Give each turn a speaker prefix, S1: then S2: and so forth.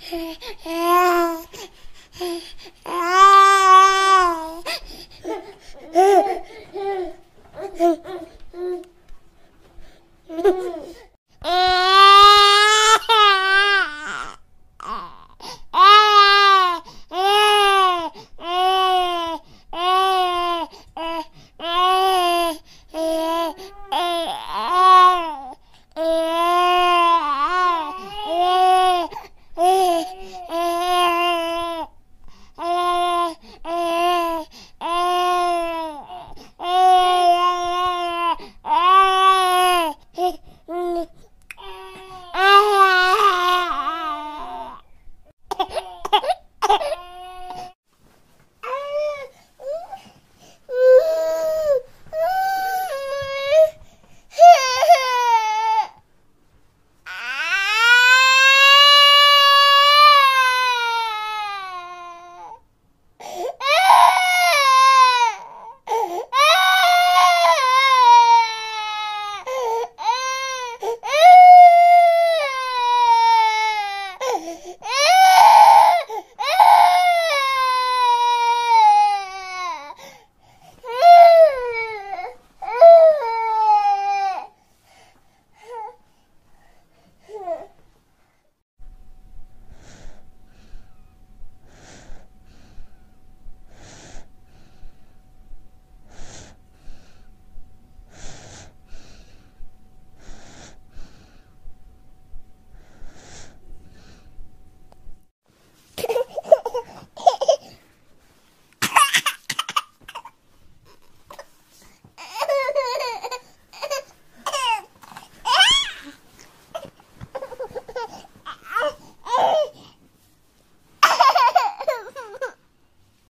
S1: Hey.